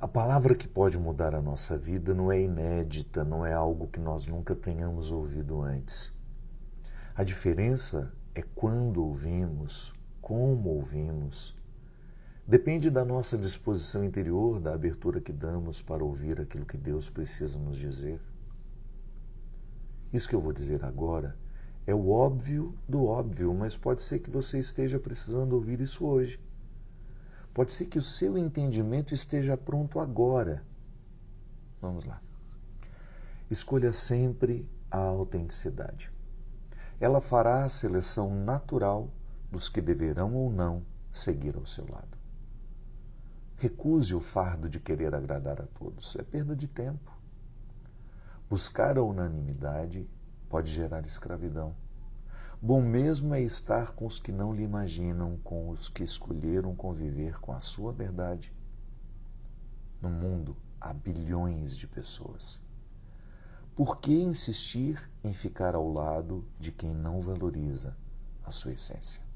A palavra que pode mudar a nossa vida não é inédita, não é algo que nós nunca tenhamos ouvido antes. A diferença é quando ouvimos, como ouvimos. Depende da nossa disposição interior, da abertura que damos para ouvir aquilo que Deus precisa nos dizer. Isso que eu vou dizer agora é o óbvio do óbvio, mas pode ser que você esteja precisando ouvir isso hoje. Pode ser que o seu entendimento esteja pronto agora. Vamos lá. Escolha sempre a autenticidade. Ela fará a seleção natural dos que deverão ou não seguir ao seu lado. Recuse o fardo de querer agradar a todos, é perda de tempo. Buscar a unanimidade pode gerar escravidão. Bom mesmo é estar com os que não lhe imaginam, com os que escolheram conviver com a sua verdade. No mundo há bilhões de pessoas. Por que insistir em ficar ao lado de quem não valoriza a sua essência?